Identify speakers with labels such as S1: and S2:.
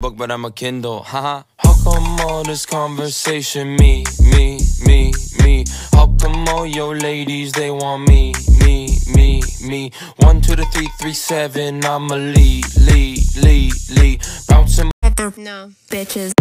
S1: book, but I'm a Kindle. Haha. How come all this conversation? Me, me, me, me. How come all your ladies they want me, me, me, me? One, two, three, three, seven. I'm a lead, lead, lead, lead. Bouncing.
S2: No. Bitches.